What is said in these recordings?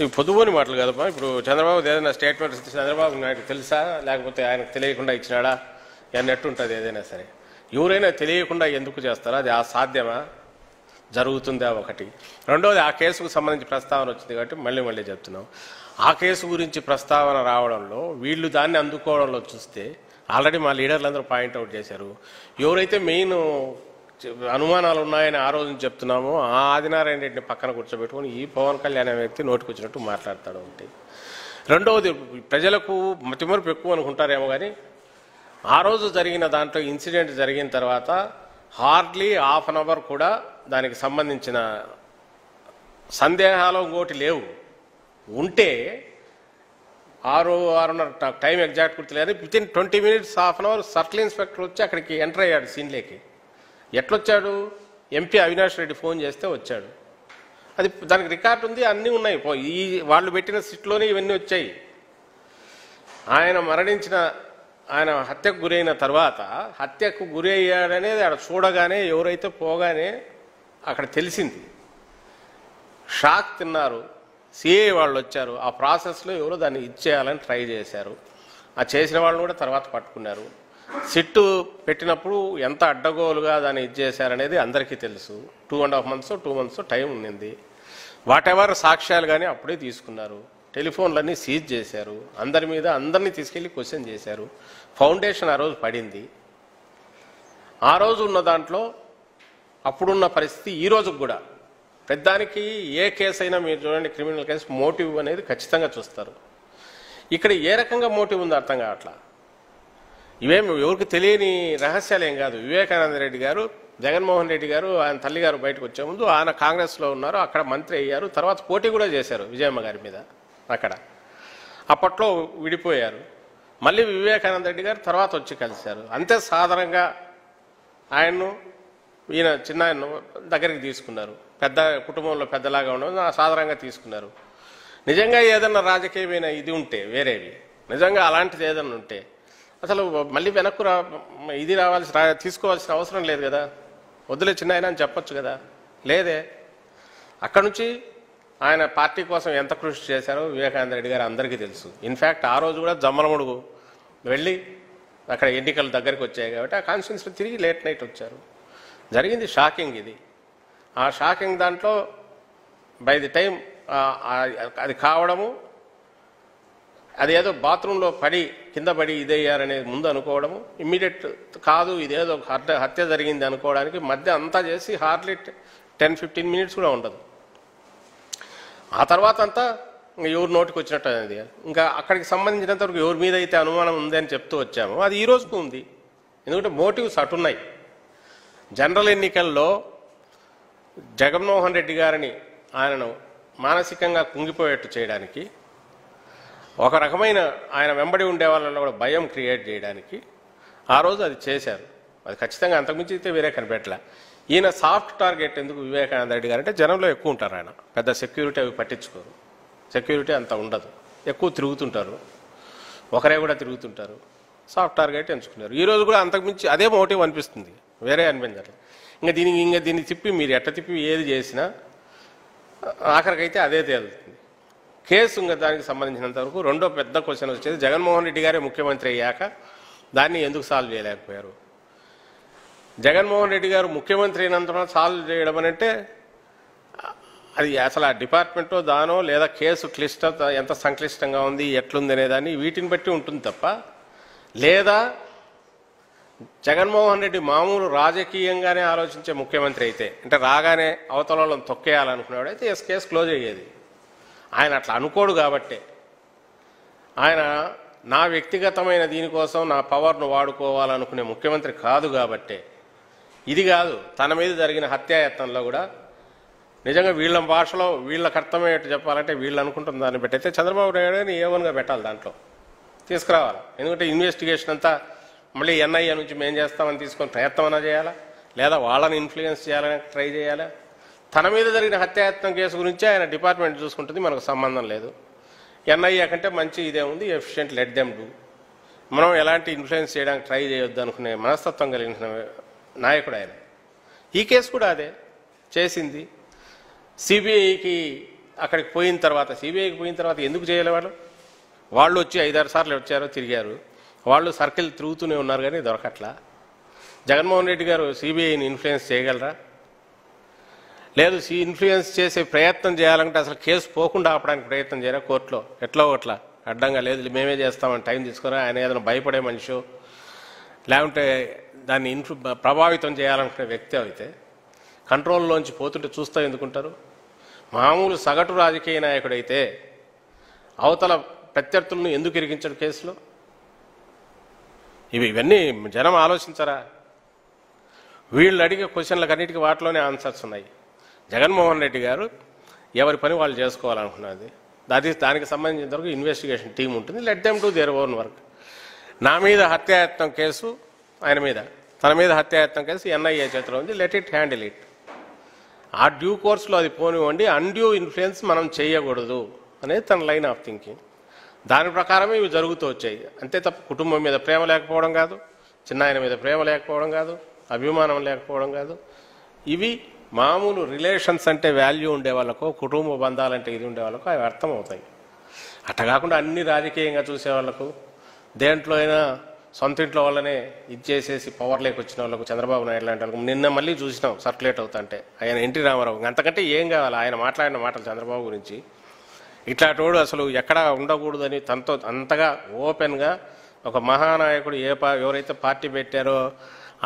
ఇవి పొదువుని మాటలు కదమ్మా ఇప్పుడు చంద్రబాబు ఏదైనా స్టేట్మెంట్ ఇస్తే చంద్రబాబు నాయుడు తెలుసా? లేకపోతే ఆయనకు తెలియకుండా ఇచ్చినాడా? అన్నట్టు ఉంటుంది ఏదైనా సరే. ఎవరైనా తెలియకుండా ఎందుకు చేస్తారా? అది ఆ సాధ్యమా? జరుగుతుందా ఒకటి. రెండోది ఆ కేసుకు సంబంధించి ప్రస్తావన వచ్చింది కాబట్టి మళ్ళీ మళ్ళీ చెప్తున్నాం. ఆ కేసు గురించి ప్రస్తావన రావడంలో వీళ్ళు దాన్ని అందుకోవడంలో చూస్తే ఆల్రెడీ మా లీడర్లందరూ పాయింట్అవుట్ చేశారు. ఎవరైతే మెయిన్ అనుమానాలు ఉన్నాయని ఆ రోజు చెప్తున్నాము. ఆ ఆదినారాయణ రెడ్డిని పక్కన కూర్చోబెట్టుకుని ఈ పవన్ కళ్యాణ్ వ్యక్తి నోటికి వచ్చినట్టు మాట్లాడతాడు ఒకటి. రెండవది ప్రజలకు మతిమరుపు ఎక్కువ అనుకుంటారేమో కానీ ఆ రోజు జరిగిన దాంట్లో ఇన్సిడెంట్ జరిగిన తర్వాత హార్డ్లీ హాఫ్ అన్ అవర్ కూడా దానికి సంబంధించిన సందేహాలు ఇంకోటి లేవు. ఉంటే ఆరు ఆరున్నర టైం ఎగ్జాక్ట్ గుర్తులేదు. Within twenty minutes half an hour circle inspector వచ్చి అక్కడికి ఎంటర్ అయ్యాడు సీన్లేకి ఎట్లొచ్చాడు? ఎంపీ అవినాష్ రెడ్డి ఫోన్ చేస్తే వచ్చాడు. అది దానికి రికార్డు ఉంది అన్నీ ఉన్నాయి. పో- ఈ వాళ్ళు పెట్టిన సిట్లోనే ఇవన్నీ వచ్చాయి. ఆయన మరణించిన ఆయన హత్యకు గురైన తర్వాత హత్యకు గురి అయ్యాడనేది అక్కడ చూడగానే ఎవరైతే పోగానే అక్కడ తెలిసింది. షాక్ తిన్నారు. సిఏ వాళ్ళు వచ్చారు. ఆ ప్రాసెస్లో ఎవరో దాన్ని ఇచ్చేయాలని ట్రై చేశారు. ఆ చేసిన వాళ్ళని కూడా తర్వాత పట్టుకున్నారు. సిట్టు పెట్టినప్పుడు ఎంత అడ్డగోలుగా దాన్ని ఇచ్చేసారనేది అందరికీ తెలుసు. Two and half months two months time ఉండింది వాట్ ఎవర్ సాక్ష్యాలు కానీ అప్పుడే తీసుకున్నారు. టెలిఫోన్లన్నీ సీజ్ చేశారు. అందరి మీద అందరినీ తీసుకెళ్ళి క్వశ్చన్ చేశారు. ఫౌండేషన్ ఆ రోజు పడింది. ఆ రోజు ఉన్న దాంట్లో అప్పుడున్న పరిస్థితి ఈ రోజుకు కూడా. పెద్దానికి ఏ కేసు అయినా మీరు చూడండి క్రిమినల్ కేసు మోటివ్ అనేది ఖచ్చితంగా చూస్తారు. ఇక్కడ ఏ రకంగా మోటివ్ ఉందో అర్థం కావట్లా? ఇవేమి ఎవరికి తెలియని రహస్యాలు ఏం కాదు. వివేకానంద రెడ్డి గారు జగన్మోహన్ రెడ్డి గారు ఆయన తల్లి గారు బయటకు వచ్చే ముందు ఆయన కాంగ్రెస్లో ఉన్నారు. అక్కడ మంత్రి అయ్యారు. తర్వాత పోటీ కూడా చేశారు విజయమ్మ గారి మీద అక్కడ. అప్పట్లో విడిపోయారు. మళ్ళీ వివేకానంద రెడ్డి గారు తర్వాత వచ్చి కలిశారు. అంతే సాధారణంగా ఆయన్ను ఈయన చిన్న ఆయన దగ్గరికి తీసుకున్నారు. పెద్ద కుటుంబంలో పెద్దలాగా ఉండడం సాధారణంగా తీసుకున్నారు. నిజంగా ఏదన్నా రాజకీయమైన ఇది ఉంటే వేరేవి. నిజంగా అలాంటిది ఏదన్నా ఉంటే అసలు మళ్ళీ వెనక్కు రా ఇది రావాల్సి రా తీసుకోవాల్సిన అవసరం లేదు కదా. వద్దులే చిన్న ఆయన అని చెప్పొచ్చు కదా. లేదే. అక్కడ నుంచి ఆయన పార్టీ కోసం ఎంత కృషి చేశారో వివేకానంద రెడ్డి గారు అందరికీ తెలుసు. ఇన్ఫ్యాక్ట్ ఆ రోజు కూడా జమ్మలముడుగు వెళ్ళి అక్కడ ఎన్నికలు దగ్గరికి వచ్చాయి కాబట్టి ఆ కాన్స్టిట్యూన్స్లో తిరిగి లేట్ నైట్ వచ్చారు. జరిగింది షాకింగ్ ఇది. ఆ షాకింగ్ దాంట్లో బై ది టైం అది కావడము అది ఏదో బాత్రూంలో పడి కింద పడి ఇదయ్యారనే ముందు అనుకోవడము. ఇమ్మీడియట్ కాదు ఇదేదో హత్య హత్య జరిగింది అనుకోవడానికి మధ్య అంతా చేసి హార్డ్లీ టెన్ ఫిఫ్టీన్ మినిట్స్ కూడా ఉండదు. ఆ తర్వాత అంతా ఇంక ఎవరు నోటికి వచ్చినట్టు అనేది. ఇంకా అక్కడికి సంబంధించినంత వరకు ఎవరి మీద అయితే అనుమానం ఉంది అని చెప్తూ వచ్చాము అది ఈ రోజుకు ఉంది. ఎందుకంటే మోటివ్స్ అటున్నాయి. జనరల్ ఎన్నికల్లో జగన్మోహన్ రెడ్డి గారిని ఆయనను మానసికంగా కుంగిపోయేట్టు చేయడానికి ఒక రకమైన ఆయన వెంబడి ఉండే వాళ్ళలో కూడా భయం క్రియేట్ చేయడానికి ఆ రోజు అది చేశారు. అది ఖచ్చితంగా అంతకుమించి అయితే వేరే కనిపెట్టలే. ఈయన సాఫ్ట్ టార్గెట్ ఎందుకు వివేకానంద రెడ్డి గారు అంటే జనంలో ఎక్కువ ఉంటారు ఆయన. పెద్ద సెక్యూరిటీ అవి పట్టించుకోరు. సెక్యూరిటీ అంత ఉండదు. ఎక్కువ తిరుగుతుంటారు. ఒకరే కూడా తిరుగుతుంటారు. సాఫ్ట్ టార్గెట్ ఎంచుకున్నారు. ఈ రోజు కూడా అంతకుమించి అదే మోటివ్ అనిపిస్తుంది. వేరే అనిపించట్లేదు ఇంకా దీనికి ఇంకా దీన్ని తిప్పి మీరు ఎట్ట తిప్పి ఏది చేసినా ఆఖరికైతే అదే తేలుతుంది. కేసు ఇంకా దానికి సంబంధించినంత వరకు రెండో పెద్ద క్వశ్చన్ వచ్చేది జగన్మోహన్ రెడ్డి గారే ముఖ్యమంత్రి అయ్యాక దాన్ని ఎందుకు సాల్వ్ చేయలేకపోయారు? జగన్మోహన్ రెడ్డి గారు ముఖ్యమంత్రి అయినంత సాల్వ్ చేయడం అంటే అది అసలు ఆ డిపార్ట్మెంటో దానో లేదా కేసు క్లిష్టత ఎంత సంక్లిష్టంగా ఉంది ఎట్లుంది అనేదాన్ని వీటిని బట్టి ఉంటుంది తప్ప లేదా జగన్మోహన్ రెడ్డి మామూలు రాజకీయంగానే ఆలోచించే ముఖ్యమంత్రి అయితే అంటే రాగానే అవతల వాళ్ళని తొక్కేయాలనుకున్నాడు అయితే ఎస్ కేసు క్లోజ్ అయ్యేది. ఆయన అట్లా అనుకోడు కాబట్టే. ఆయన నా వ్యక్తిగతమైన దీనికోసం నా పవర్ను వాడుకోవాలనుకునే ముఖ్యమంత్రి కాదు కాబట్టే. ఇది కాదు తన మీద జరిగిన హత్యాయత్నంలో కూడా నిజంగా వీళ్ళ భాషలో వీళ్ళ అర్థమయ్యేట్టు చెప్పాలంటే వీళ్ళు అనుకుంటున్న దాన్ని పెట్టయితే చంద్రబాబు నాయుడు గారిని ఏవన్గా పెట్టాలి దాంట్లో? తీసుకురావాలి? ఎందుకంటే ఇన్వెస్టిగేషన్ అంతా మళ్ళీ ఎన్ఐఏ నుంచి మేం చేస్తామని తీసుకొని ప్రయత్నం అన్నా చేయాలా? లేదా వాళ్ళని ఇన్ఫ్లుయెన్స్ చేయాలని ట్రై చేయాలా? తన మీద జరిగిన హత్యాయత్నం కేసు గురించి ఆయన డిపార్ట్మెంట్ చూసుకుంటుంది మనకు సంబంధం లేదు. ఎన్ఐఏ కంటే మంచి ఇదే ఉంది ఎఫిషియెంట్ లెట్ దెమ్ డూ. మనం ఎలాంటి ఇన్ఫ్లుయెన్స్ చేయడానికి ట్రై చేయొద్దు అనుకునే మనస్తత్వం కలిగిన నాయకుడు ఆయన. ఈ కేసు కూడా అదే చేసింది. సిబిఐకి అక్కడికి పోయిన తర్వాత సిబిఐకి పోయిన తర్వాత ఎందుకు చేయలే వాళ్ళు? వాళ్ళు వచ్చి ఐదారు సార్లు వచ్చారో తిరిగారు. వాళ్ళు సర్కిల్ తిరుగుతూనే ఉన్నారు కానీ దొరకట్లా. జగన్మోహన్ రెడ్డి గారు సిబిఐని ఇన్ఫ్లుయెన్స్ చేయగలరా? లేదు ఇన్ఫ్లుయెన్స్ చేసే ప్రయత్నం చేయాలంటే అసలు కేసు పోకుండా ఆపడానికి ప్రయత్నం చేయరా కోర్టులో? ఎట్లా ఒకట్లా? అడ్డంగా లేదు మేమే చేస్తామని టైం తీసుకురా ఆయన ఏదైనా భయపడే మనిషి. లేకుంటే దాన్ని ఇన్ఫ్లు ప్రభావితం చేయాలనుకునే వ్యక్తి అయితే కంట్రోల్లోంచి పోతుంటే చూస్తూ ఎందుకుంటారు? మామూలు సగటు రాజకీయ నాయకుడైతే అవతల ప్రత్యర్థులను ఎందుకు ఇరిగించడు కేసులో? ఇవి ఇవన్నీ జనం ఆలోచించరా? వీళ్ళు అడిగే క్వశ్చన్లకు అన్నిటికీ వాటిలోనే ఆన్సర్స్ ఉన్నాయి. జగన్మోహన్ రెడ్డి గారు ఎవరి పని వాళ్ళు చేసుకోవాలనుకున్నది. అది దానికి సంబంధించిన వరకు ఇన్వెస్టిగేషన్ టీం ఉంటుంది. Let them to their own work నా మీద హత్యాయత్నం కేసు ఆయన మీద. తన మీద హత్యాయత్నం కేసు ఎన్ఐఏ చేతిలో ఉంది. లెట్ ఇట్ హ్యాండిల్ ఇట్ ఆ డ్యూ కోర్సులో అది పోనివ్వండి. అన్డ్యూ ఇన్ఫ్లుయెన్స్ మనం చేయకూడదు అనేది తన లైన్ ఆఫ్ థింకింగ్ దాని ప్రకారమే ఇవి జరుగుతూ వచ్చాయి. అంతే తప్ప కుటుంబం మీద ప్రేమ లేకపోవడం కాదు. చిన్న ఆయన మీద ప్రేమ లేకపోవడం కాదు. అభిమానం లేకపోవడం కాదు. ఇవి మామూలు రిలేషన్స్ అంటే వాల్యూ ఉండే వాళ్ళకో కుటుంబ బంధాలంటే ఇది ఉండే వాళ్ళకో అవి అర్థమవుతాయి. అట్ట కాకుండా అన్ని రాజకీయంగా చూసే వాళ్ళకు దేంట్లో అయినా సొంత ఇంట్లో వాళ్ళనే ఇది చేసేసి పవర్ లేక వచ్చిన వాళ్ళకు చంద్రబాబు నాయుడు లాంటి వాళ్ళకు నిన్న మళ్ళీ చూసినాం సర్క్యులేట్ అవుతుంటే ఆయన ఎన్టీ రామారావు అంతకంటే ఏం కావాలి? ఆయన మాట్లాడిన మాటలు చంద్రబాబు గురించి. ఇట్లాంటోడు అసలు ఎక్కడ ఉండకూడదని తనతో అంతగా ఓపెన్గా ఒక మహానాయకుడు ఏ పా ఎవరైతే పార్టీ పెట్టారో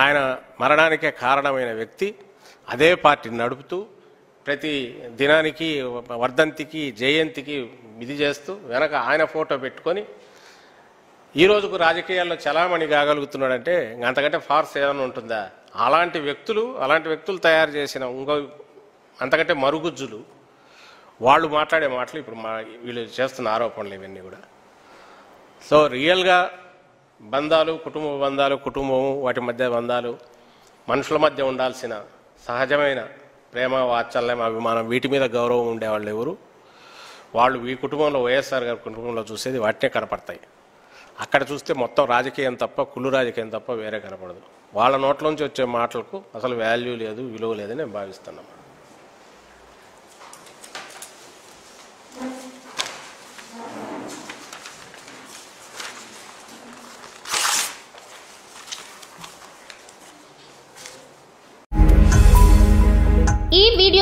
ఆయన మరణానికే కారణమైన వ్యక్తి. అదే పార్టీని నడుపుతూ ప్రతి దినానికి వర్ధంతికి జయంతికి ఇది చేస్తూ వెనక ఆయన ఫోటో పెట్టుకొని ఈ రోజుకు రాజకీయాల్లో చలామణి కాగలుగుతున్నాడంటే అంతకంటే ఫార్స్ ఏదైనా ఉంటుందా? అలాంటి వ్యక్తులు అలాంటి వ్యక్తులు తయారు చేసిన ఇంకో అంతకంటే మరుగుజ్జులు వాళ్ళు మాట్లాడే మాటలు ఇప్పుడు మా వీళ్ళు చేస్తున్న ఆరోపణలు ఇవన్నీ కూడా. సో రియల్గా బంధాలు కుటుంబ బంధాలు కుటుంబము వాటి మధ్య బంధాలు మనుషుల మధ్య ఉండాల్సిన సహజమైన ప్రేమ వాత్సల్యం అభిమానం వీటి మీద గౌరవం ఉండేవాళ్ళు ఎవరు? వాళ్ళు ఈ కుటుంబంలో వైఎస్ఆర్ గారి కుటుంబంలో చూసేది వాటినే కనపడతాయి. అక్కడ చూస్తే మొత్తం రాజకీయం తప్ప కుళ్ళు రాజకీయం తప్ప వేరే కనపడదు. వాళ్ళ నోట్లోంచి వచ్చే మాటలకు అసలు వాల్యూ లేదు విలువ లేదని నేను భావిస్తున్నాను